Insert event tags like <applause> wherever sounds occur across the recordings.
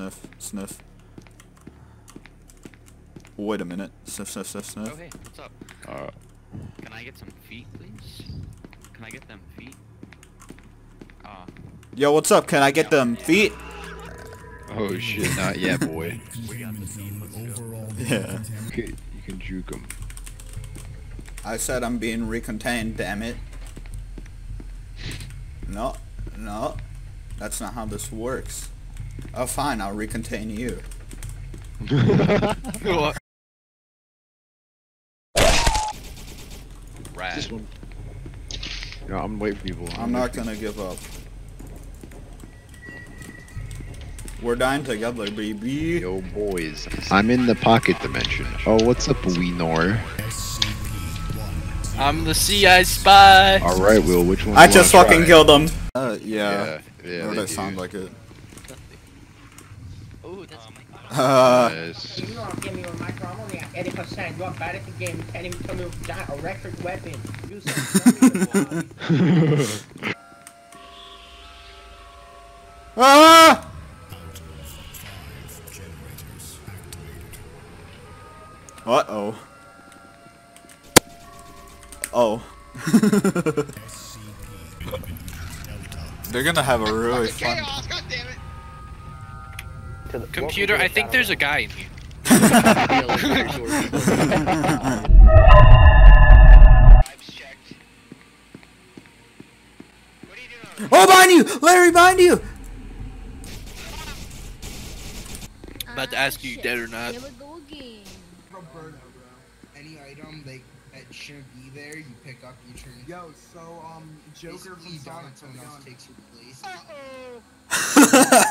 sniff, sniff. Wait a minute. Sniff, sniff, sniff, sniff. Oh hey, what's up? Uh, Can I get some feet, please? Can I get them feet? Ah, Yo, what's up? Can I get them feet? oh shit, not yet, boy. <laughs> we got the feet. Let's go. Yeah. You can, you can juke him. I said I'm being recontained, damn it. No, no. That's not how this works. Oh, fine, I'll recontain you. <laughs> What? Rad. This one. No, I'm waiting for people. I'm not gonna give up. We're dying together, baby. Yo, boys. I'm in the pocket dimension. Oh, what's up, Weenor? I'm the CI spy. Alright, Will, which one I just fucking try? killed him. Uh, yeah. Yeah, yeah. or they that do. sound like it. Oh, that's Uh, Yes. You know I'm giving you a micro, I'm only at 80%. You're bad at the game. Can't even tell me with a electric weapon. You said <laughs> ah! Uh oh. Oh. <laughs> They're gonna have a really fun. Computer, I think there's a guy in here. <laughs> Oh, behind you! Larry, behind you! About to ask you dead or not. Here we go again. From burnout, bro. Any item that, that shouldn't be there, you pick up, you turn. Yo, so um, Joker from Sonic someone else takes your place. He's <laughs>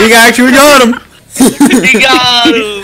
You got actually got him! <laughs> you got him!